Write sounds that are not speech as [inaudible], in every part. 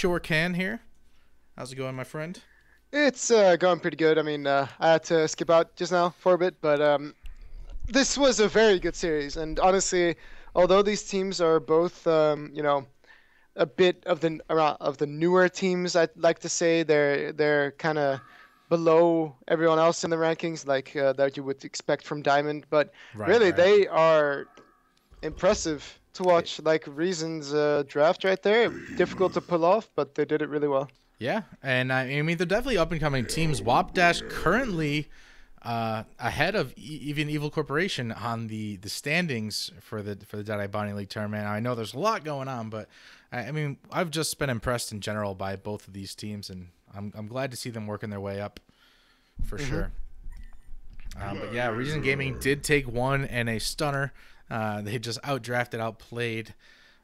sure can here. How's it going, my friend? It's uh, going pretty good. I mean, uh, I had to skip out just now for a bit, but um, this was a very good series. And honestly, although these teams are both, um, you know, a bit of the around of the newer teams, I'd like to say they're they're kind of below everyone else in the rankings, like uh, that you would expect from Diamond. But Right, really, right. they are impressive to watch. Like Reason's uh, draft right there, difficult to pull off, but they did it really well. Yeah, and I, I mean they're definitely up and coming teams. Wapdash currently uh, ahead of e- even Evil Corporation on the, the standings for the for the Dead Eye Bonnie League tournament. I know there's a lot going on, but I, I mean I've just been impressed in general by both of these teams, and I'm I'm glad to see them working their way up for sure. Um, but yeah, Reason Gaming did take one and a stunner. Uh, they just outdrafted, outplayed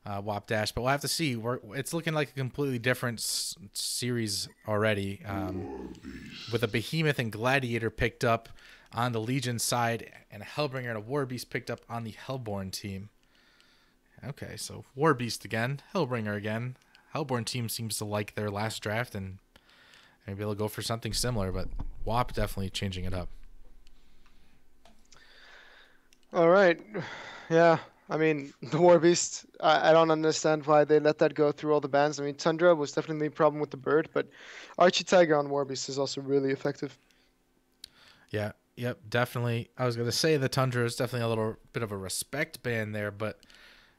uh, Wap Dash, but we'll have to see. We're, it's looking like a completely different s- series already, um, with a Behemoth and Gladiator picked up on the Legion side, and a Hellbringer and a Warbeast picked up on the Hellborn team. Okay, so Warbeast again, Hellbringer again. Hellborn team seems to like their last draft, and maybe they'll go for something similar. But WAP definitely changing it up. All right. Yeah. I mean, [laughs] the War Beast, I, I don't understand why they let that go through all the bans. I mean, Tundra was definitely a problem with the bird, but Archie Tiger on War Beast is also really effective. Yeah, yep, definitely. I was gonna say the Tundra is definitely a little bit of a respect ban there, but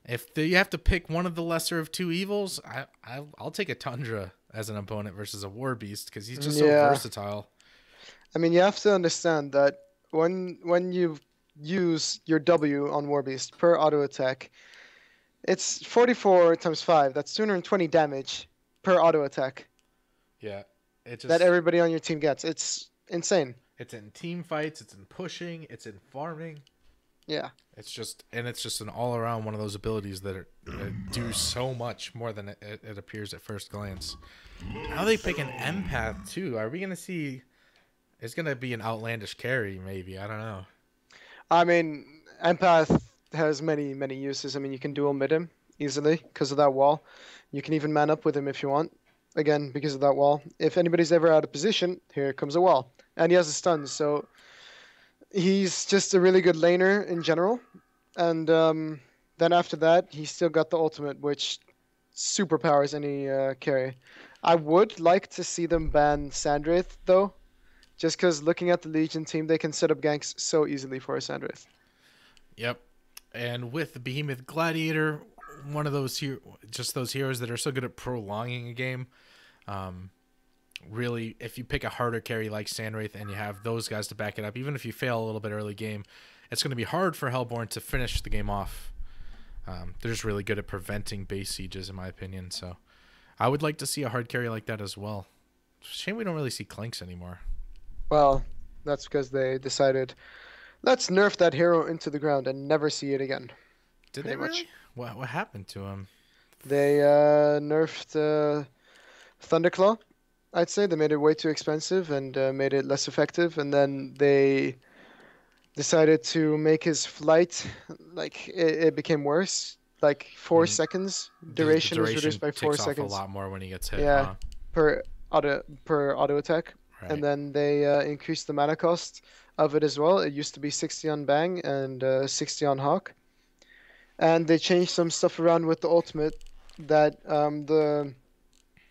if the, you have to pick one of the lesser of two evils, I, I I'll take a Tundra as an opponent versus a War Beast because he's just so Yeah. versatile. I mean, you have to understand that when when you use your W on War Beast per auto attack, it's 44 times 5. That's 220 damage per auto attack Yeah, it just that everybody on your team gets. It's insane. it's in team fights, it's in pushing, it's in farming. Yeah. It's just and it's just an all around one of those abilities that, are, that do so much more than it, it, it appears at first glance. How they pick an empath too? Are we gonna see? It's gonna be an outlandish carry, maybe. I don't know. I mean, Empath has many, many uses. I mean, you can dual mid him easily because of that wall. You can even man up with him if you want. Again, because of that wall. If anybody's ever out of position, here comes a wall. And he has a stun, so he's just a really good laner in general. And um, then after that, he's still got the ultimate, which superpowers any uh, carry. I would like to see them ban Sandwraith, though. Just because looking at the Legion team, they can set up ganks so easily for a Sandwraith. Yep. And with the Behemoth Gladiator, one of those here, just those heroes that are so good at prolonging a game. Um, really, if you pick a harder carry like Sandwraith and you have those guys to back it up, even if you fail a little bit early game, it's going to be hard for Hellborn to finish the game off. Um, they're just really good at preventing base sieges, in my opinion. So, I would like to see a hard carry like that as well. Shame we don't really see Klanx anymore. Well, that's because they decided, let's nerf that hero into the ground and never see it again. Did Pretty they much. really? What what happened to him? They uh, nerfed uh, Thunderclaw. I'd say they made it way too expensive and uh, made it less effective, and then they decided to make his flight like it, it became worse. Like 4 Mhm. seconds The- the duration, was reduced by four ticks off seconds a lot more when he gets hit. Yeah. huh? per auto per auto attack. Right. and then they uh, increased the mana cost of it as well. It used to be 60 on Bang and uh, 60 on Hawk, and they changed some stuff around with the ultimate. That um, the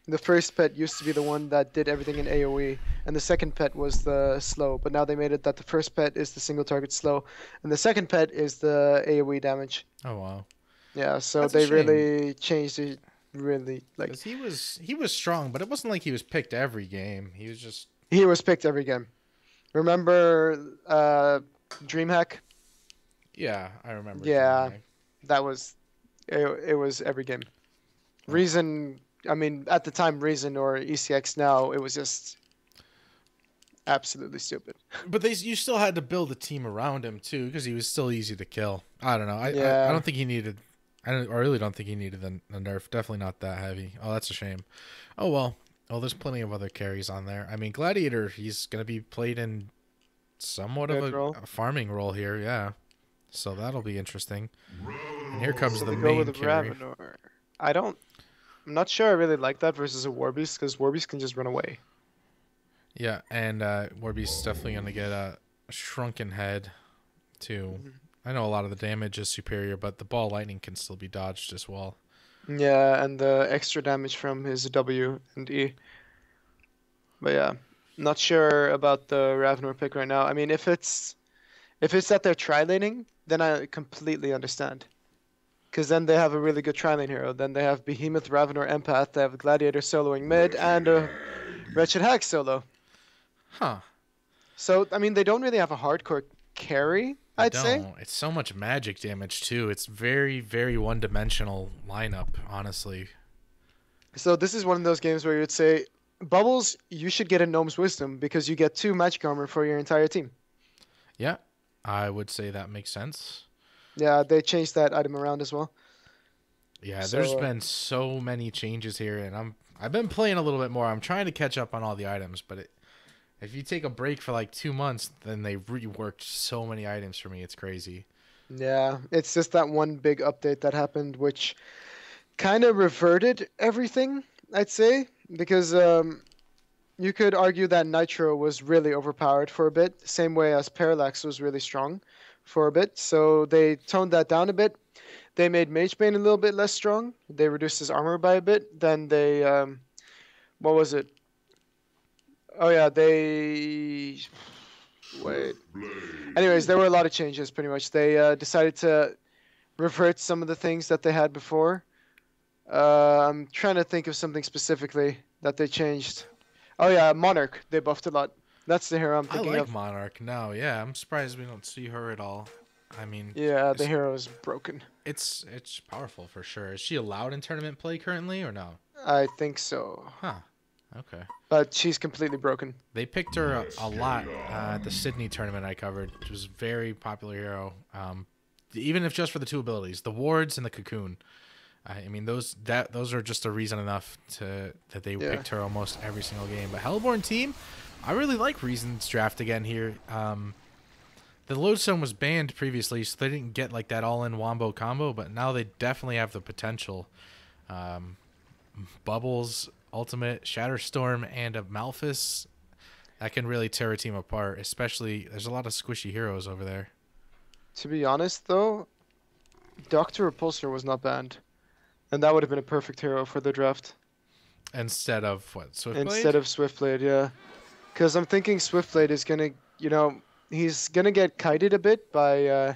the first pet used to be the one that did everything in AOE, and the second pet was the slow. But now they made it that the first pet is the single target slow, and the second pet is the AOE damage. oh wow. Yeah, so That's they really changed it. Really, like he was he was strong, but it wasn't like he was picked every game. He was just he was picked every game. Remember uh, DreamHack? yeah. I remember. Yeah. Dreamhack. that was it, it was every game reason i mean at the time reason or ecx now it was just absolutely stupid [laughs] But they you still had to build a team around him too, because he was still easy to kill. I don't know. I I, I don't think he needed. I, don't, I really don't think he needed the, the nerf. Definitely not that heavy. Oh, that's a shame. Oh well. Oh, there's plenty of other carries on there. I mean, Gladiator, he's gonna be played in somewhat of a, role. a farming role here. Yeah. So that'll be interesting. And here comes so the go main with the carry. Ravenor. i don't I'm not sure I really like that versus a Warbeast because Warbeast can just run away. Yeah, and uh, Warbeast's definitely going to get a shrunken head, too. Mhm. I know a lot of the damage is superior, but the ball lightning can still be dodged as well. Yeah, and the extra damage from his W and E. But yeah, not sure about the Ravenor pick right now. I mean, if it's if it's that they're tri-laning, then I completely understand. Because then they have a really good tri-lane hero. Then they have Behemoth, Ravenor, Empath. They have Gladiator soloing mid and a Wretched Hag solo. Huh. So I mean, they don't really have a hardcore carry. I'd say. It's so much magic damage, too. It's very, very one dimensional lineup, honestly. So this is one of those games where you would say, Bubbles, you should get a Nome's Wisdom because you get two magic armor for your entire team. Yeah, I would say that makes sense. Yeah, they changed that item around as well. Yeah, So, there's been so many changes here, and I'm I've been playing a little bit more. I'm trying to catch up on all the items, but it, if you take a break for like two months, then they reworked so many items for me. It's crazy. Yeah, it's just that one big update that happened, which kind of reverted everything, I'd say, because um, you could argue that Nitro was really overpowered for a bit, same way as Parallax was really strong for a bit. So they toned that down a bit. They made Magebane a little bit less strong. They reduced his armor by a bit. Then they, um, what was it? Oh yeah, they wait. Anyways, there were a lot of changes. Pretty much, they uh, decided to revert some of the things that they had before. Uh, I'm trying to think of something specifically that they changed. Oh yeah, Monarch. They buffed a lot. That's the hero I'm thinking I like of. Monarch now. Yeah, I'm surprised we don't see her at all. I mean, Yeah, the hero is broken. it's it's powerful for sure. Is she allowed in tournament play currently or no? I think so, Huh. Okay. but she's completely broken. They picked her a, a lot uh, at the Sydney tournament I covered. She was a very popular hero. Um, even if just for the two abilities, the wards and the cocoon. I I mean, those that those are just a reason enough to that they Yeah. picked her almost every single game. But Hellborn team, I really like Reason's draft again here. Um, the Lodestone was banned previously, so they didn't get like that all-in wombo combo. But now they definitely have the potential. Um, Bubbles, Ultimate, Shatterstorm, and a Malphas that can really tear a team apart. Especially, there's a lot of squishy heroes over there. To be honest, though, Doctor Repulsor was not banned, and that would have been a perfect hero for the draft Instead of what? Swiftblade? instead of Swiftblade. Yeah, because I'm thinking Swiftblade is gonna, you know, he's gonna get kited a bit by uh,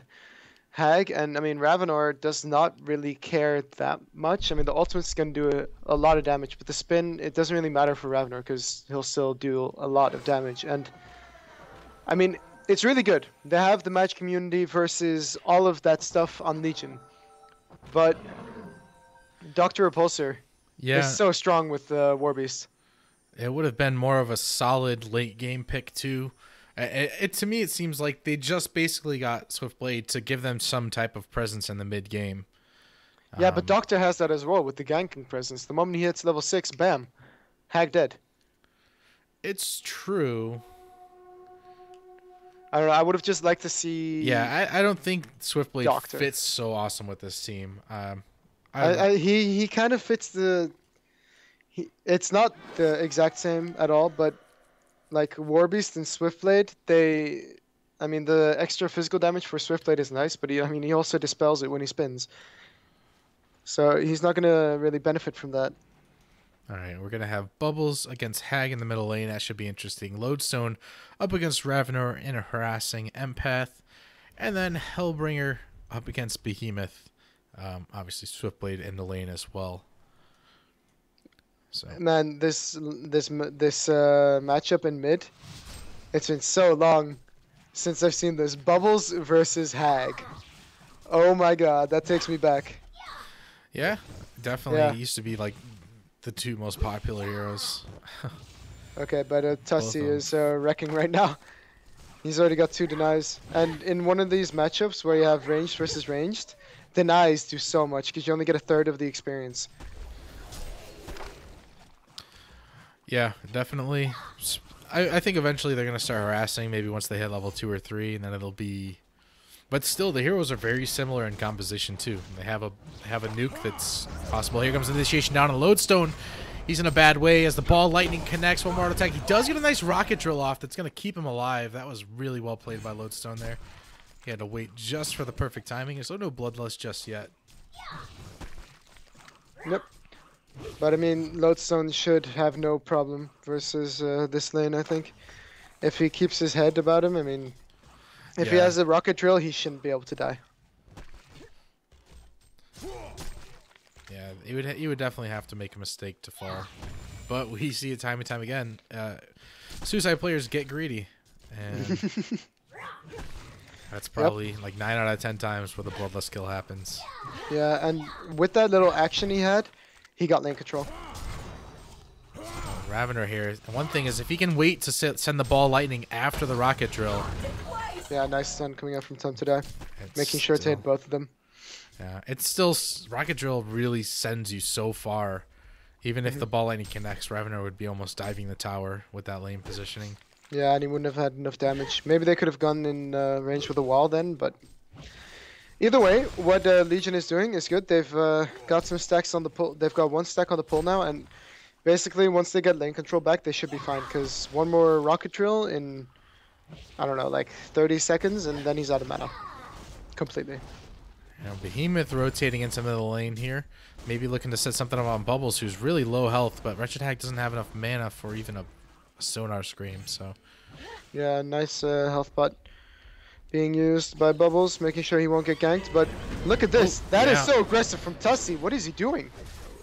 Hag, and I mean Ravenor does not really care that much. I mean the ultimate's gonna do a, a lot of damage, but the spin it doesn't really matter for Ravenor because he'll still do a lot of damage. And I mean it's really good. They have the match community versus all of that stuff on Legion, but Doctor Repulsor yeah, is so strong with uh, Warbeast. it would have been more of a solid late game pick too. It, it to me, it seems like they just basically got Swiftblade to give them some type of presence in the mid game. Yeah, but Um, Doctor has that as well with the ganking presence. The moment he hits level six, bam, Hag dead. it's true. I don't know. I would have just liked to see. Yeah, I, I don't think Swiftblade Doctor. fits so awesome with this team. Um, I, I. I, he he kind of fits the. He, it's not the exact same at all, but like Warbeast and Swiftblade, they. I mean, the extra physical damage for Swiftblade is nice, but he, I mean, he also dispels it when he spins. So he's not gonna really benefit from that. All right, we're gonna have Bubbles against Hag in the middle lane. That should be interesting. Lodestone up against Ravenor in a harassing empath, and then Hellbringer up against Behemoth. Um, obviously, Swiftblade in the lane as well. So Man, this this this uh, matchup in mid, it's been so long since I've seen this. Bubbles versus Hag. Oh my god, that takes me back. yeah, definitely Yeah. used to be like the two most popular heroes. [laughs] Okay, but uh, Tussie is uh, wrecking right now. He's already got two denies, and in one of these matchups where you have ranged versus ranged, denies do so much because you only get a third of the experience. Yeah, definitely. I, I think eventually they're gonna start harassing. Maybe once they hit level two or three, and then it'll be But still, the heroes are very similar in composition too. They have a have a nuke that's possible. Here comes initiation down on Lodestone. He's in a bad way as the ball lightning connects. One more attack. He does get a nice rocket drill off that's going to keep him alive. That was really well played by Lodestone there. He had to wait just for the perfect timing. There's no bloodlust just yet. Yep. But I mean, Lodestone should have no problem versus uh, this lane, I think. If he keeps his head about him, I mean, if he has a rocket drill, he shouldn't be able to die. Yeah, he would he would definitely have to make a mistake to fall. But we see it time and time again. Uh, suicide players get greedy, and [laughs] that's probably like nine out of ten times where the bloodlust kill happens. Yeah, and with that little action he had, he got lane control. Ravenor here. One thing is, if he can wait to sit, send the ball lightning after the rocket drill, Yeah, nice stun coming up from Tom to die. it's Making sure to hit both of them. Yeah, it's still rocket drill really sends you so far. Even if the ball lightning connects, Ravenor would be almost diving the tower with that lane positioning. Yeah, and he wouldn't have had enough damage. Maybe they could have gone in uh, range with the wall then, but either way, what uh, Legion is doing is good. They've uh, got some stacks on the pull. They've got one stack on the pull now, and basically once they get lane control back, they should be fine. Because one more rocket drill in, I don't know, like 30 seconds, and then he's out of mana, completely. Know, Behemoth rotating into the lane here. Maybe looking to set something up on Bubbles, who's really low health, but Wretched Hag doesn't have enough mana for even a, a Sonar Scream, so... Yeah, nice uh, health bot being used by Bubbles, making sure he won't get ganked. But look at this. That is yeah. so aggressive from Tussie. What is he doing?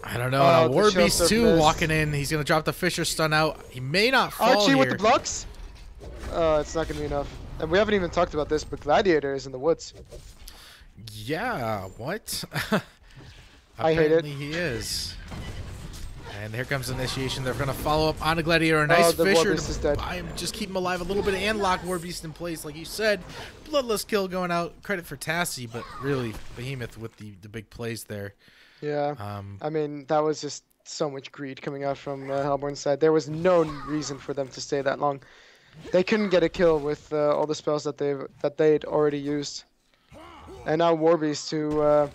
I don't know. Oh, now War Beast 2 surface. walking in. He's going to drop the Fissure stun out. He may not fall Archie here. with the blocks? Uh, it's not going to be enough. And we haven't even talked about this, but Gladiator is in the woods. Yeah, what? [laughs] I hate it. Apparently he is. And here comes initiation. They're going to follow up on a Gladiator. A nice Oh, Fissure Warbeast is dead. buy him, just keep him alive a little bit and lock Warbeast in place, like you said. Bloodlust kill going out. Credit for Tassie, but really Behemoth with the, the big plays there. Yeah. Um, I mean, that was just so much greed coming out from uh, Hellborn's side. There was no reason for them to stay that long. They couldn't get a kill with uh, all the spells that they that they'd already used. And now Warbeast, who, uh,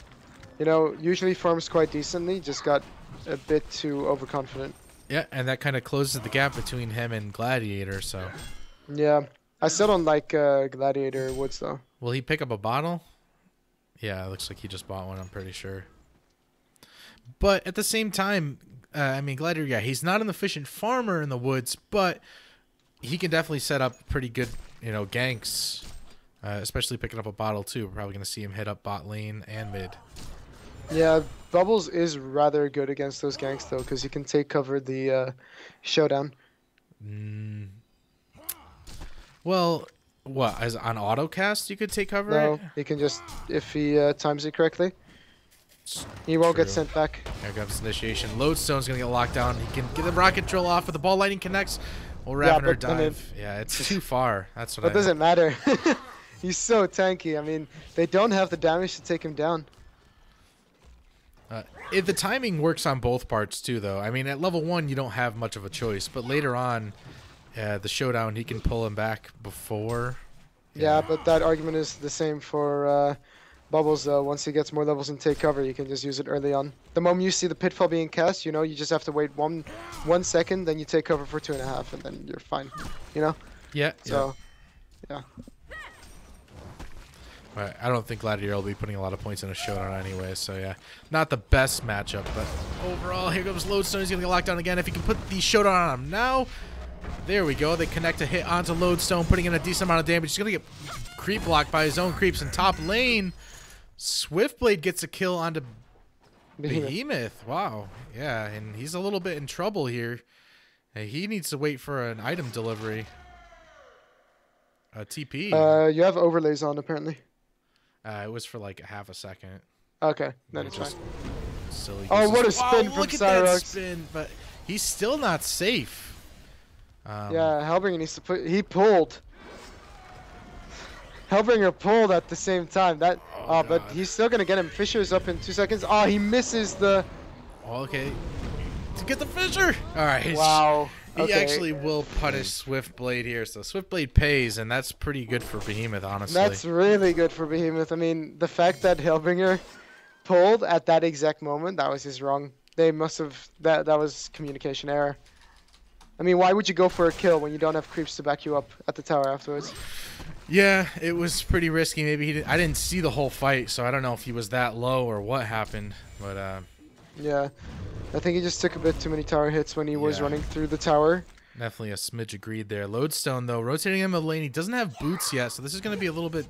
you know, usually farms quite decently, just got a bit too overconfident. yeah, and that kind of closes the gap between him and Gladiator, so... Yeah. I still don't like uh, Gladiator Woods, though. Will he pick up a bottle? Yeah, it looks like he just bought one. I'm pretty sure. But at the same time, uh, I mean, Gladiator, yeah, he's not an efficient farmer in the woods, but he can definitely set up pretty good, you know, ganks. Uh, especially picking up a bottle too. We're probably gonna see him hit up bot lane and mid. Yeah, Bubbles is rather good against those ganks, though, because he can take cover the uh, showdown. Mm. Well, what as on autocast you could take cover? No, it? he can just, if he uh, times it correctly, he won't get sent back. Here comes initiation. Lodestone's gonna get locked down. He can get the rocket drill off, but the ball lightning connects. Will Yeah, Ravenor but, I mean- dive? yeah, it's too far. That's [laughs] what But I. doesn't matter. [laughs] He's so tanky. I mean, they don't have the damage to take him down. It, the timing works on both parts too, though. I mean, at level one, you don't have much of a choice, but later on, uh, the showdown, he can pull him back before. Yeah, but that argument is the same for uh, Bubbles, though. Once he gets more levels and take cover, you can just use it early on. The moment you see the pitfall being cast, you know, you just have to wait one one second, then you take cover for two and a half, and then you're fine. You know? Yeah. So, yeah. Right, I don't think Gladiator will be putting a lot of points in a showdown anyway, so yeah, not the best matchup, but overall, here comes Lodestone. He's gonna get locked down again. If he can put the showdown on him now, there we go. They connect a hit onto Lodestone, putting in a decent amount of damage. He's gonna get creep blocked by his own creeps in top lane. Swiftblade gets a kill onto Behemoth. Behemoth. Wow. Yeah, and he's a little bit in trouble here. He needs to wait for an item delivery. A TP. Uh, you have overlays on, apparently. Uh, it was for like a half a second. Okay, then it's just- fine. Silly. Oh, what a gooses. spin from look at that spin, but he's still not safe. Um, Yeah, Hellbringer needs to put. He pulled. Hellbringer pulled at the same time. That. Oh, Oh, but he's still gonna get him. Fissure's up in two seconds. Oh, he misses the. Okay. To get the Fissure. All right. Wow. He Okay. actually will punish Swiftblade here, so Swiftblade pays, and that's pretty good for Behemoth, honestly. That's really good for Behemoth. I mean, the fact that Hellbringer pulled at that exact moment, that was just wrong. They must have that that was communication error. I mean, why would you go for a kill when you don't have creeps to back you up at the tower afterwards? Yeah, it was pretty risky. Maybe he did, I didn't see the whole fight, so I don't know if he was that low or what happened. But uh, Yeah. I think he just took a bit too many tower hits when he was Yeah. running through the tower. definitely a smidge agreed there. Lodestone though, rotating him a lane. He doesn't have boots yet, so this is going to be a little bit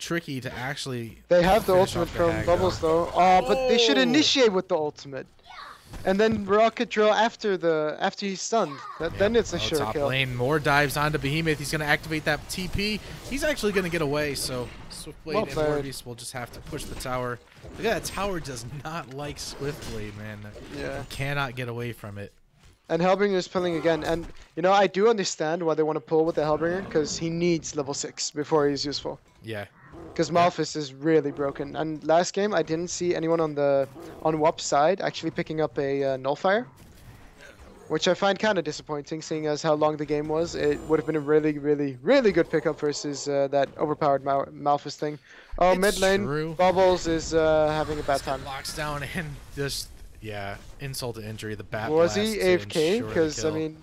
tricky to actually. They have the ultimate from Bubbles though. Oh, but they should Oh. initiate with the ultimate. And then rocket drill after the after he's stunned. That, Then it's a Oh, sure top kill. lane, more dives onto Behemoth. He's going to activate that TP. He's actually going to get away, so Swiftblade Well and. Morbius will just have to push the tower. Look at that tower does not like Swiftblade, man. Yeah. Cannot get away from it. And Hellbringer is pulling again. And you know, I do understand why they want to pull with the Hellbringer because he needs level six before he's useful. Yeah. Because Malphas is really broken. And last game, I didn't see anyone on the on WAP's side actually picking up a uh, Nullfire, which I find kind of disappointing, seeing as how long the game was. It would have been a really, really, really good pickup versus uh, that overpowered Mal- Malphas thing. Oh, It's mid lane, true. Bubbles is uh, having a bad time. Locks down and just yeah, insult to injury. The bat Was he AFK? Because I mean,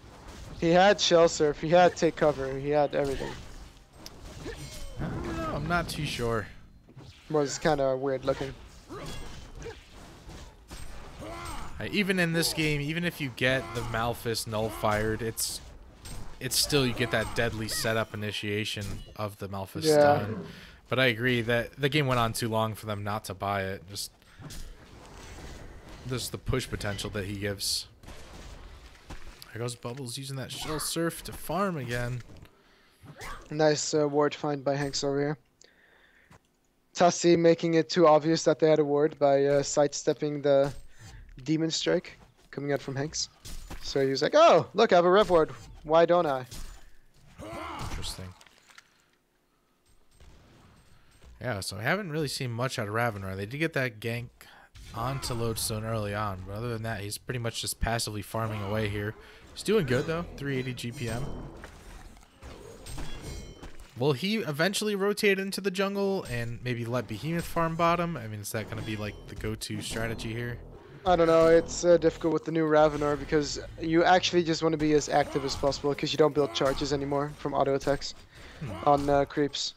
he had shell surf, he had take cover, he had everything. Not too sure. Was kind of weird looking. Uh, even in this game, even if you get the Malphas null fired, it's it's still you get that deadly setup initiation of the Malphas Yeah. stun. But I agree that the game went on too long for them not to buy it. Just just the push potential that he gives. There goes Bubbles using that shell surf to farm again. Nice uh, ward find by Hanks over here. Tassi making it too obvious that they had a ward by uh, sidestepping the demon strike coming out from Hanks. So he was like, "Oh, look, I have a rev ward. Why don't I?" Interesting. Yeah, so I haven't really seen much out of Ravenor. They did get that gank onto Lodestone early on, but other than that, he's pretty much just passively farming away here. He's doing good though, 380 GPM. Will he eventually rotate into the jungle and maybe let Behemoth farm bottom? I mean, is that going to be like the go-to strategy here? I don't know. It's uh, difficult with the new Ravenor because you actually just want to be as active as possible because you don't build charges anymore from auto attacks on uh, creeps.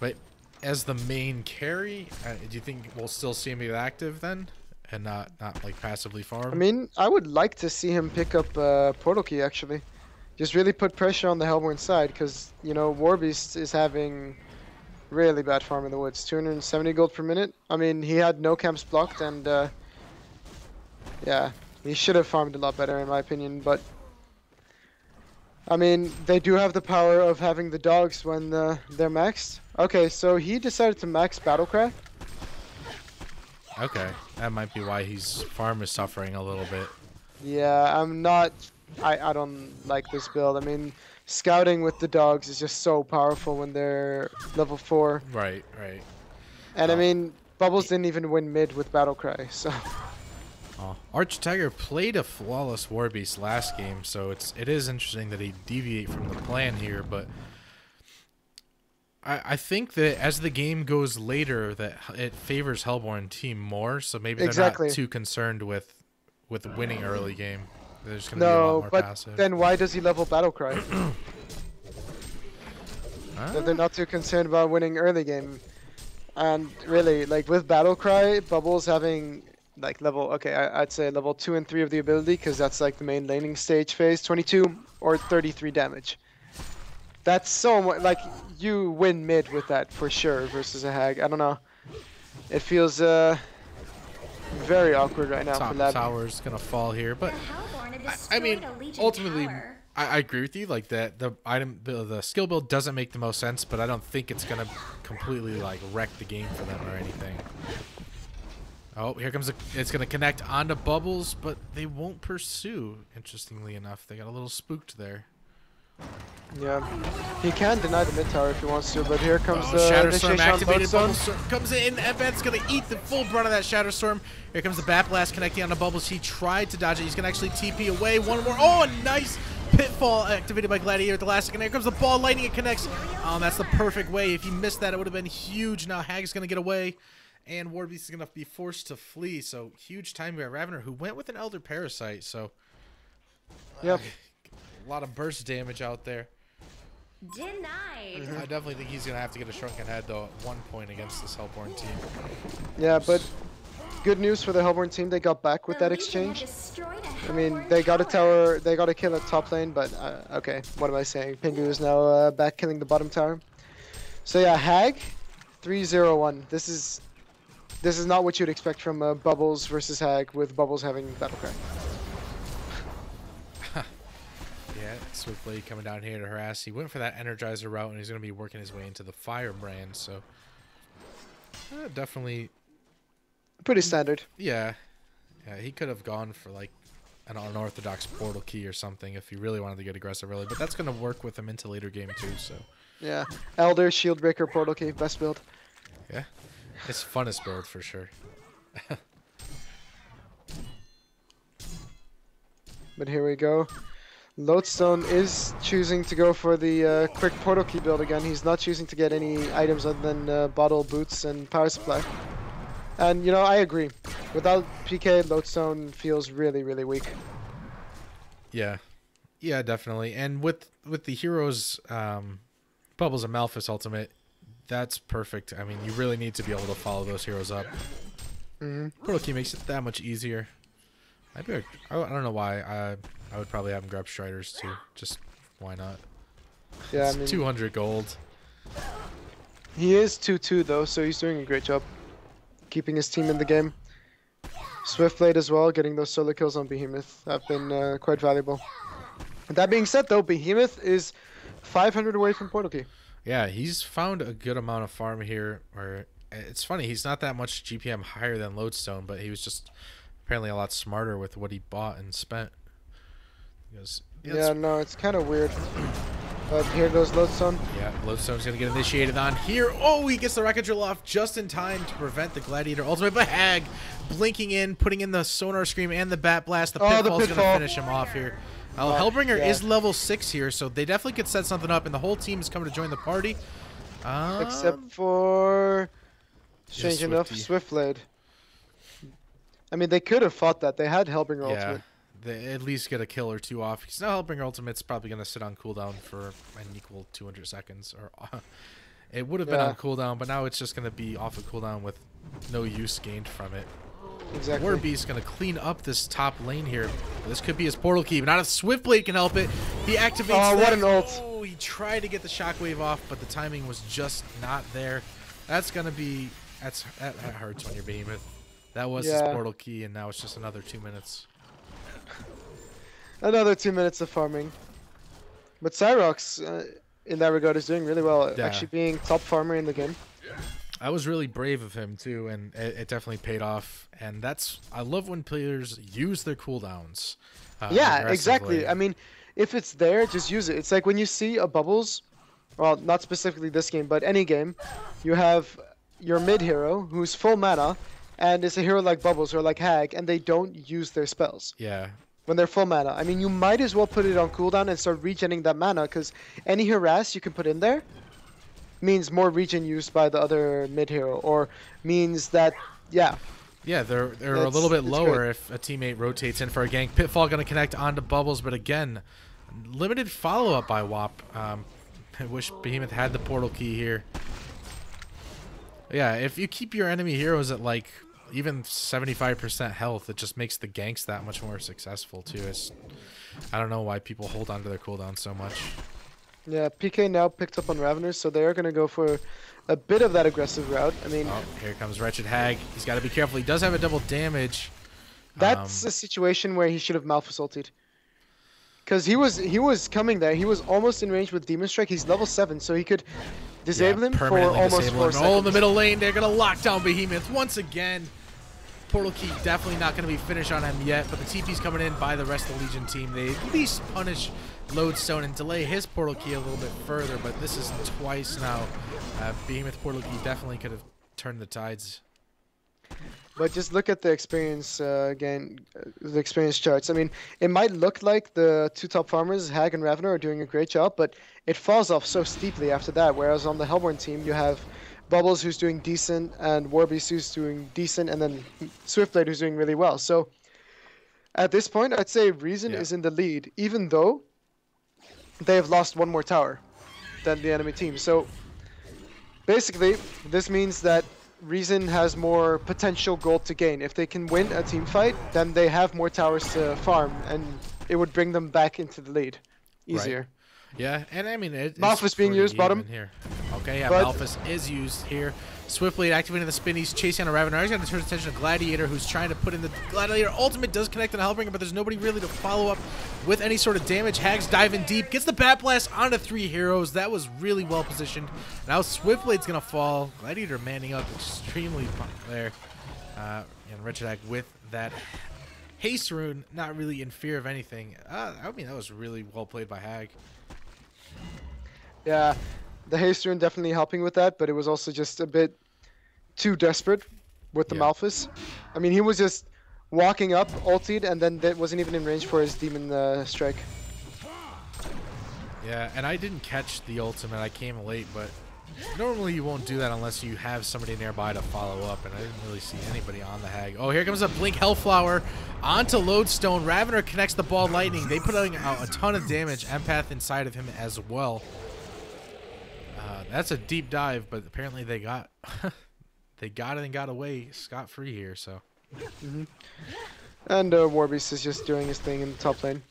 But as the main carry, uh, do you think we'll still see him be active then, and not not like passively farm? I mean, I would like to see him pick up uh, Portal Key actually. Just really put pressure on the Hellborn side because, you know, Warbeast is having really bad farm in the woods. 270 gold per minute. I mean, he had no camps blocked and, uh, yeah, he should have farmed a lot better in my opinion, but I mean, they do have the power of having the dogs when uh, they're maxed. Okay, so he decided to max Battlecry. okay, that might be why his farm is suffering a little bit. Yeah, I'm not. I, I don't like this build. I mean, scouting with the dogs is just so powerful when they're level 4. Right, right. And I Oh. mean, Bubbles didn't even win mid with Battlecry, so. Oh, Arch Tiger played a flawless Warbeast last game, so it's it is interesting that he deviate from the plan here, but I, I think that as the game goes later, that it favors Hellborn team more. So maybe they're Exactly. not too concerned with with winning early game. They're just gonna be a lot No, more but passive. then why does he level Battlecry? Ah, [clears throat] That they're not too concerned about winning early game. And really, like with Battlecry, Bubbles having like level, okay, I, I'd say level 2 and 3 of the ability, because that's like the main laning stage phase, 22 or 33 damage. That's so much, like, you win mid with that for sure versus a hag. I don't know. It feels uh, very awkward right now top for Lab. tower's gonna fall here, but I, I mean, ultimately, I, I agree with you. Like that, the item, the, the skill build doesn't make the most sense, but I don't think it's gonna completely like wreck the game for them or anything. Oh, here comes a. It's gonna connect onto bubbles, but they won't pursue. Interestingly enough, they got a little spooked there. Yeah. He can deny the mid tower if he wants to, but here comes Oh, the Shatter Storm activated. Bubble Storm comes in. Evet's gonna eat the full brunt of that Shatter Storm. Here comes the Bat Blast connecting on the Bubbles. He tried to dodge it. He's gonna actually TP away. One more. Oh, nice pitfall activated by Gladiator at the last second. Here comes the ball, lightning, it connects. Um, that's the perfect way. If you missed that, it would have been huge. Now Hag's going to get away, and Warbeast is going to be forced to flee. So huge time by Ravenor, who went with an Elder Parasite. So Yep. [laughs] a lot of burst damage out there. Denied. I definitely think he's going to have to get a Shrunken Head, though, at one point against this Hellborn team. Yeah, but good news for the Hellborn team. They got back with that exchange. I mean, they got a tower, they got a kill at top lane, but uh, okay, what am I saying? Pingu is now uh, back killing the bottom tower. So yeah, Hag, 3-0-1. This is this is not what you'd expect from uh, Bubbles versus Hag, with Bubbles having Battlecry. Yeah, Swiftblade coming down here to harass. He went for that Energizer route, and he's going to be working his way into the Firebrand. So, uh, definitely, Pretty standard. yeah, yeah. He could have gone for like an unorthodox portal key or something if he really wanted to get aggressive early. But that's going to work with him into later game too. So, Yeah, Elder, Shieldbreaker, Portal Key, best build. yeah, it's funnest build for sure. [laughs] But here we go. Lodestone is choosing to go for the uh, quick portal key build again. He's not choosing to get any items other than uh, bottle, boots, and power supply. And you know, I agree. Without PK, Lodestone feels really, really weak. Yeah, yeah, definitely. And with with the heroes, um, Bubbles and Malphas Ultimate, that's perfect. I mean, you really need to be able to follow those heroes up. hmm Portal key makes it that much easier. I I don't know why. I I would probably have him grab Striders too. Just why not? Yeah, I mean, 200 gold. he is 2-2 though, so he's doing a great job keeping his team in the game. Swiftblade as well, getting those solo kills on Behemoth have been uh, quite valuable. That being said though, Behemoth is 500 away from portal key. Yeah, he's found a good amount of farm here. Or it's funny, he's not that much GPM higher than Lodestone, but he was just apparently a lot smarter with what he bought and spent. Because yeah, Yeah, no, it's kind of weird. But here goes Lodestone. Yeah, Lodestone's gonna get initiated on here. Oh, he gets the rocket drill off just in time to prevent the Gladiator ultimate. But Hag blinking in, putting in the sonar scream and the bat blast. The Oh, pitfall's pitfall. gonna finish him off here. Uh, Oh, Hellbringer yeah. is level six here, so they definitely could set something up, and the whole team is coming to join the party. Um, Except for, strange yeah, enough, Swiftblade. I mean, they could have fought that. They had Hellbringer yeah, ultimate. They at least get a kill or two off. Because now Hellbringer ultimate's probably gonna sit on cooldown for an equal 200 seconds, or [laughs] it would have been Yeah. on cooldown, but now it's just gonna be off of cooldown with no use gained from it. Exactly. Warbeast gonna clean up this top lane here. This could be his portal key, but not if Swiftblade can help it. He activates. Oh, what an ult. Oh, he tried to get the shockwave off, but the timing was just not there. That's gonna be. That's that, that hurts when you're Behemoth. That was his portal key, and now it's just another two minutes. Another two minutes of farming. But Cyrox, uh, in that regard, is doing really well. Yeah. Actually being top farmer in the game. That was really brave of him too, and it, it definitely paid off. And that's I love when players use their cooldowns. Uh, yeah, exactly. I mean, if it's there, just use it. It's like when you see a bubbles, well, not specifically this game, but any game, you have your mid hero who's full mana, and it's a hero like Bubbles or like Hag, and they don't use their spells yeah, when they're full mana. I mean, you might as well put it on cooldown and start regenerating that mana, because any harass you can put in there means more regen used by the other mid hero, or means that, yeah, Yeah, they're they're a little bit lower great. if a teammate rotates in for a gank. Pitfall going to connect onto Bubbles, but again, limited follow up by WAP. Um, I wish Behemoth had the portal key here. Yeah, if you keep your enemy heroes at like even 75% health, it just makes the ganks that much more successful too. It's, I don't know why people hold on to their cooldown so much. yeah. PK now picked up on Ravenors, so they are going to go for a bit of that aggressive route. I mean, Oh, here comes Wretched Hag. He's got to be careful. He does have a double damage. That's Um, a situation where he should have Malphas ulted. Because he was he was coming there. He was almost in range with Demon Strike. He's level seven, so he could disable Yeah, him for almost disable four him. seconds. Oh, in the middle lane, they're gonna lock down Behemoth once again. Portal key definitely not gonna be finished on him yet, but the TP's coming in by the rest of the Legion team. They at least punish Lodestone and delay his portal key a little bit further, but this is twice now. Uh, Behemoth portal key definitely could have turned the tides. but just look at the experience uh, again, the experience charts. I mean, it might look like the two top farmers, Hag and Ravenor, are doing a great job, but it falls off so steeply after that. Whereas on the Hellborn team, you have Bubbles who's doing decent, and Warbeast who's doing decent, and then Swiftblade who's doing really well. So at this point, I'd say Reason Yeah. is in the lead, even though they have lost one more tower than the enemy team. So basically, this means that Reason has more potential gold to gain. If they can win a team fight, then they have more towers to farm, and it would bring them back into the lead easier. Yeah, and I mean, it, it's Malphas being used, bottom. Here. Okay, yeah, But- Malphas is used here. Swiftly activating the spin. He's chasing on a Ravenor. He's got to turn his attention to Gladiator, who's trying to put in the Gladiator ultimate. Does connect on Hellbringer, but there's nobody really to follow up with any sort of damage. Hags diving deep, gets the Bat Blast onto three heroes. That was really well positioned. Now Swiftblade's gonna fall. Gladiator manning up extremely there, uh, and Wretched with that haste rune, not really in fear of anything. Uh, I mean, that was really well played by Hag. Yeah, the haste definitely helping with that, but it was also just a bit too desperate with the Yeah. Malphas. I mean, he was just walking up, ulted, and then that wasn't even in range for his demon uh, strike. Yeah, and I didn't catch the ultimate. I came late, but normally you won't do that unless you have somebody nearby to follow up, and I didn't really see anybody on the hag. Oh, here comes a Blink Hellflower onto Lodestone. Ravenor connects the ball lightning. They put out a ton of damage. Empath inside of him as well. Uh, that's a deep dive, but apparently they got [laughs] they got it and got away scot free here. So And uh, Warbeast is just doing his thing in the top lane.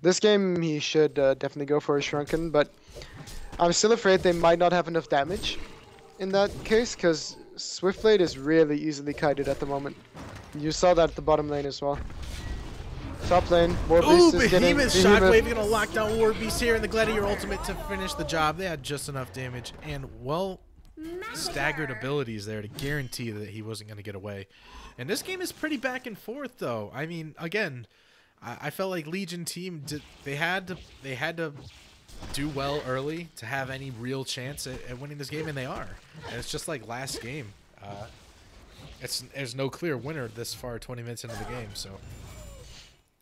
This game he should uh, definitely go for a Shrunken, but I'm still afraid they might not have enough damage in that case, because Swiftblade is really easily kited at the moment. You saw that at the bottom lane as well. Top lane, Warbeast Ooh, is getting Behemoth Shockwave gonna lock down War Beast here, and the Gladiator ultimate to finish the job. They had just enough damage and well staggered abilities there to guarantee that he wasn't going to get away. And this game is pretty back and forth, though. I mean, again, I, I felt like Legion team did, they had to they had to do well early to have any real chance at, at winning this game, and they are. And it's just like last game. Uh, it's there's no clear winner this far, 20 minutes into the game. So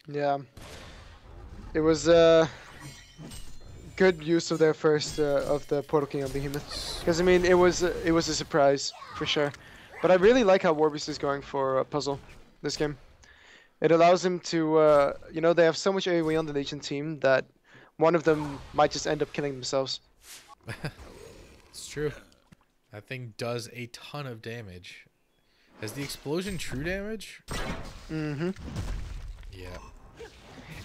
Yeah. It was uh, good use of their first uh, of the Portal King on Behemoth. Because I mean, it was uh, it was a surprise for sure. But I really like how Warbeast is going for a puzzle this game. It allows him to, uh, you know, they have so much AoE on the Legion team that one of them might just end up killing themselves. [laughs] It's true. That thing does a ton of damage. Has the explosion true damage? Mm-hmm. Yeah.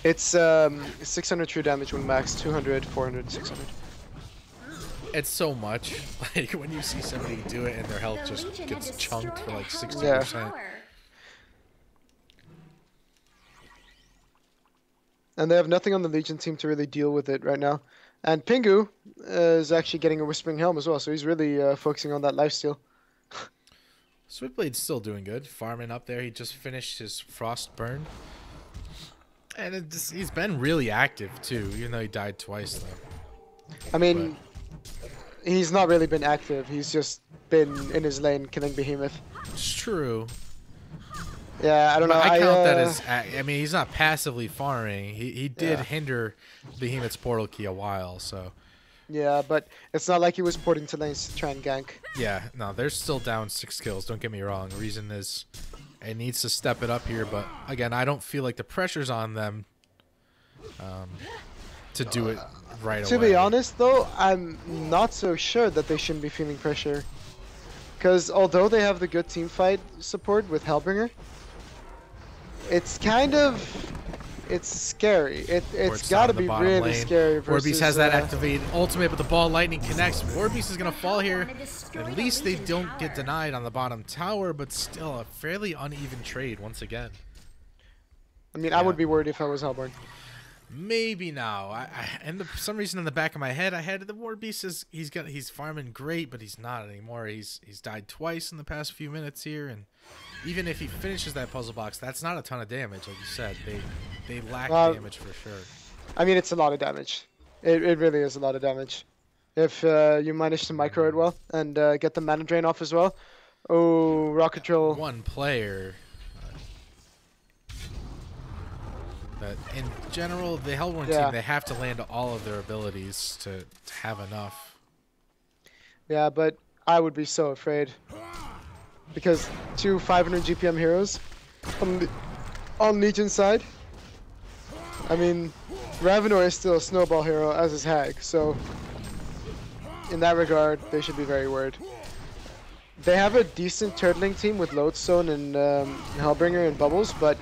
It's um, 600 true damage when max, 200, 400, 600. It's so much. [laughs] Like when you see somebody do it and their health The just Legion gets chunked for like a sixty Yeah. percent. tower. And they have nothing on the Legion team to really deal with it right now. And Pingu uh, is actually getting a Whispering Helm as well, so he's really uh, focusing on that lifesteal. Swiftblade's still doing good, farming up there. He just finished his frost burn, and it just, he's been really active too, even though he died twice though. I mean, he's not really been active. He's just been in his lane killing Behemoth. It's true. Yeah, I don't know. But I count that uh, as. I mean, he's not passively farming. He he did Yeah. hinder Behemoth's portal key a while, so Yeah, but it's not like he was porting to lanes to try and gank. yeah. No, they're still down six kills. Don't get me wrong. The reason is it needs to step it up here, but again, I don't feel like the pressure's on them um, to do it right To away. To be honest, though, I'm not so sure that they shouldn't be feeling pressure. Because although they have the good team fight support with Hellbringer, it's kind of it's scary. It Or it's it's got to be really lane. scary. Warbeast Versus, has that uh, activated ultimate, but the ball lightning connects. Warbeast is gonna fall here. At least they don't get denied on the bottom tower, but still a fairly uneven trade once again. I mean, I would be worried if I was Hellborn. Maybe now. I, I and the, for some reason in the back of my head, I had the War Beast is he's got he's farming great, but he's not anymore. He's he's died twice in the past few minutes here, and even if he finishes that puzzle box, that's not a ton of damage, like you said. They they lack damage for sure. I mean, it's a lot of damage. It, it really is a lot of damage. If uh, you manage to micro it well and uh, get the mana drain off as well, Oh, rocket drill. one player. But in general, the Hellborn Yeah. team they have to land all of their abilities to, to have enough. Yeah, but I would be so afraid because two 500 GPM heroes on the on Legion side. I mean, Ravenor is still a snowball hero as is Hag, so in that regard, they should be very worried. They have a decent turtling team with Lodestone and um, Hellbringer and Bubbles, but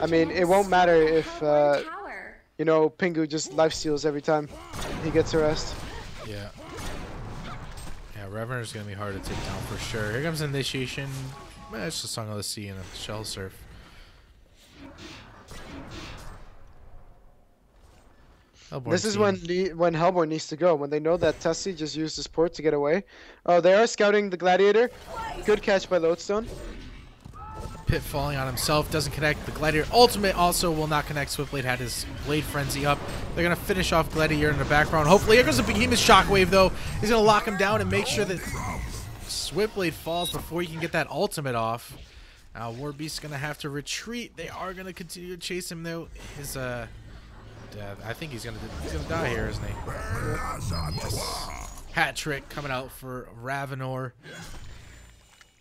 I mean, it won't matter if, uh, you know, Pingu just life steals every time he gets harassed. Yeah. Yeah, Ravenor's gonna be hard to take down for sure. Here comes Initiation. Eh, it's the Song of the Sea and a Shell Surf. Hellborn This is when Le- when Hellborn needs to go. When they know that Tessie just used his port to get away. Oh, they are scouting the Gladiator. Good catch by Lodestone. Pit falling on himself doesn't connect. The Gladiator ultimate also will not connect. Swiftblade had his Blade Frenzy up. They're gonna finish off Gladiator in the background. Hopefully, here goes the Behemoth Shockwave though. He's gonna lock him down and make sure that Swiftblade falls before he can get that ultimate off. Now Warbeast's gonna have to retreat. They are gonna continue to chase him though. His uh, uh, I think he's gonna he's gonna die here, isn't he? Yes. Hat trick coming out for Ravenor.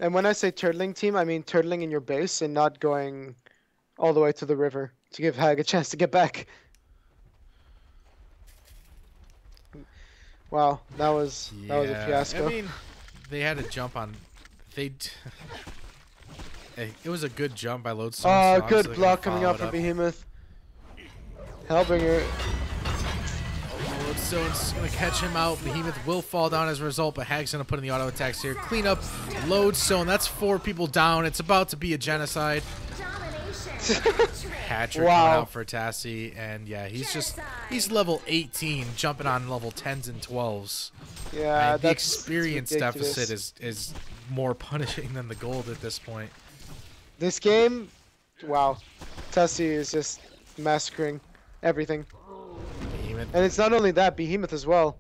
And when I say turtling team, I mean turtling in your base and not going all the way to the river to give Hag a chance to get back. Wow, that was that was a Yeah, fiasco. I mean, they had to jump on. They. it was a good jump by Lodestone. Oh, obviously good block coming follow from Behemoth. Hellbringer. Lodestone's gonna catch him out. Behemoth will fall down as a result, but Hag's gonna put in the auto attacks here. Clean up Lodestone. That's four people down. It's about to be a genocide. Domination. Hat Wow. coming out for Tassie, and yeah, he's just he's level 18, jumping on level 10s and 12s. Yeah, And the experience ridiculous. deficit is is more punishing than the gold at this point. This game, wow, Tessie is just massacring everything. Behemoth And it's not only that, Behemoth as well.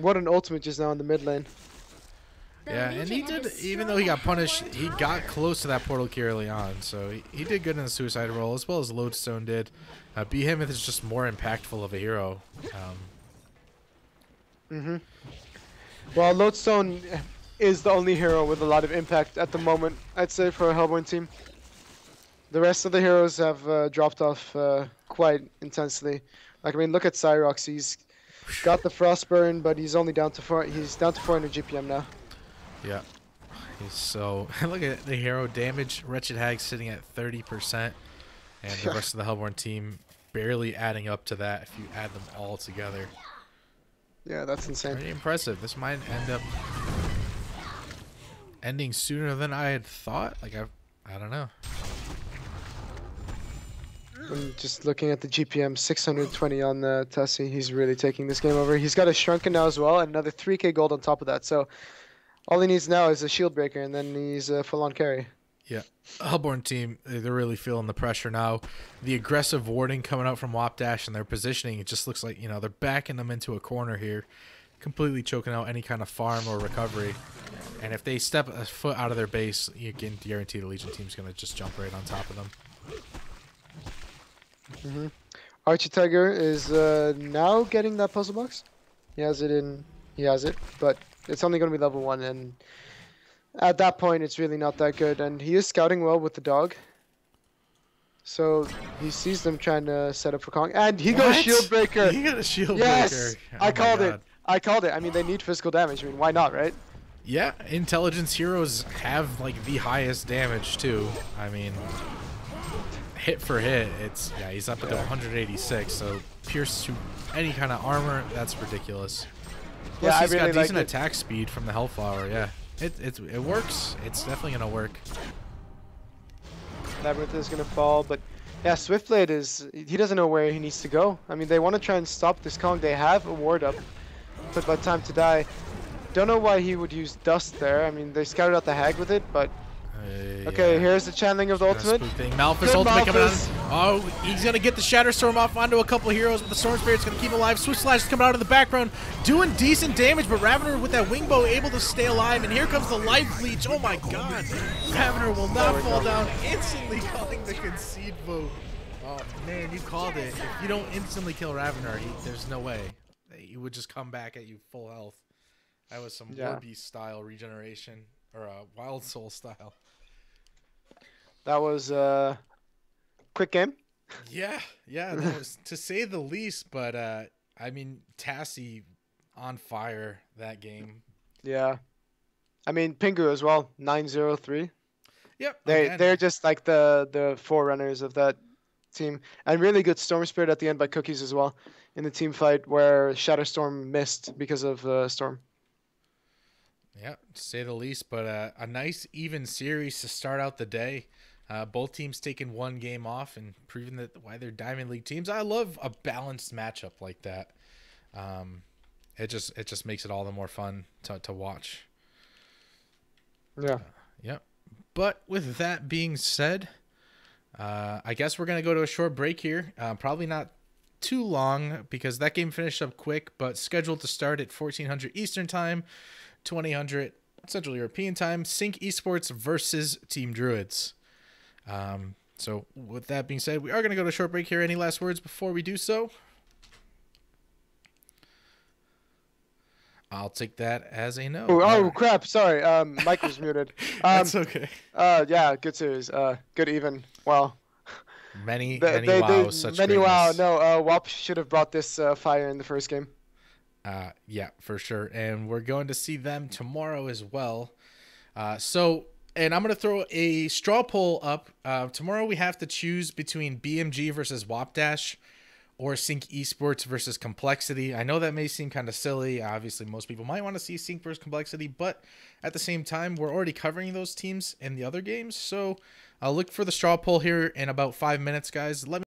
What an ultimate just now in the mid lane. Yeah, and he did. Even though he got punished, he got close to that portal key early on. So he, he did good in the suicide roll, as well as Lodestone did. Uh, Behemoth is just more impactful of a hero. Um, hmm Well, Lodestone is the only hero with a lot of impact at the moment, I'd say, for a Hellborn team. The rest of the heroes have uh, dropped off uh, quite intensely. Like, I mean, look at Cyrox. He's got the Frostburn, but he's only down to four. He's down to 400 GPM now. yeah. He's so [laughs] look at the hero damage. Wretched Hag sitting at thirty percent, and the [laughs] rest of the Hellborn team barely adding up to that. If you add them all together, Yeah, that's insane. pretty impressive. This might end up ending sooner than I had thought. Like I, I don't know. I'm just looking at the GPM, 620 on the Tessie. He's really taking this game over. He's got a Shrunken now as well, and another 3k gold on top of that. So all he needs now is a shield breaker, and then he's a full-on carry. Yeah, Hellborn team, they're really feeling the pressure now. The aggressive warding coming out from Wapdash and their positioning, it just looks like, you know, they're backing them into a corner here, completely choking out any kind of farm or recovery. And if they step a foot out of their base, you can guarantee the Legion team's going to just jump right on top of them. Archie Tiger is uh, now getting that puzzle box. He has it in. He has it, but it's only going to be level one, and at that point, it's really not that good. And he is scouting well with the dog. So he sees them trying to set up for Kong, and he goes What? shield breaker. He got a shield Yes, breaker. Oh I called it. I called it. I mean, they need physical damage. I mean, why not, right? Yeah, intelligence heroes have like the highest damage too. I mean, hit for hit, it's yeah, he's up at the 186. So pierce to any kind of armor, that's ridiculous. Plus, Yeah, he's got really like decent attack speed from the Hellflower. Yeah, it it it works. It's definitely gonna work. Labyrinth is gonna fall, but yeah, Swiftblade is he doesn't know where he needs to go. I mean, they want to try and stop this Kong. They have a ward up, but by time to die, don't know why he would use dust there. I mean, they scouted out the hag with it, but Uh, okay, yeah. here's the channeling of the ultimate. Malphas ultimate coming on. Oh, he's gonna get the Shatterstorm off onto a couple heroes, but the Storm Spirit's gonna keep him alive. Switch Slash is coming out of the background, doing decent damage, but Ravenor with that wing bow able to stay alive. And here comes the Life Leech. Oh my god. Ravenor will not fall down, instantly calling the concede vote. Oh man, you called it. If you don't instantly kill Ravenor, he, there's no way. He would just come back at you full health. That was some Yeah. War Beast style regeneration, or uh, Wild Soul style. That was a quick game. Yeah, yeah, that was [laughs] to say the least. But uh, I mean, Tassie on fire that game. Yeah. I mean, Pingu as well. 903. Yep, They again, they're just like the the forerunners of that team, and really good Storm Spirit at the end by Cookies as well in the team fight where Shatterstorm missed because of uh, Storm. yeah, to say the least. But uh, a nice even series to start out the day. Uh, both teams taking one game off and proving that why they're Diamond League teams. I love a balanced matchup like that. Um, it just it just makes it all the more fun to to watch. Yeah. Yep. But with that being said, uh, I guess we're gonna go to a short break here. Uh, probably not too long because that game finished up quick, but scheduled to start at 1400 Eastern Time, 2000 Central European Time. Sync Esports versus Team Druids. Um, so with that being said, we are gonna go to a short break here. Any last words before we do so? I'll take that as a no. Oh, oh crap! Sorry, um, mic was [laughs] muted. [laughs] Um, That's okay. uh, yeah, good series. Uh, good even. Wow. [laughs] Many, They, many they, wow, they- such many wow. No, uh, WAP should have brought this uh, fire in the first game. Uh, yeah, for sure. And we're going to see them tomorrow as well. Uh, so, and I'm going to throw a straw poll up. Uh, tomorrow we have to choose between BMG versus Wapdash or Sync Esports versus Complexity. I know that may seem kind of silly. Obviously, most people might want to see Sync versus Complexity, but at the same time, we're already covering those teams in the other games. So, I'll look for the straw poll here in about five minutes, guys. Let me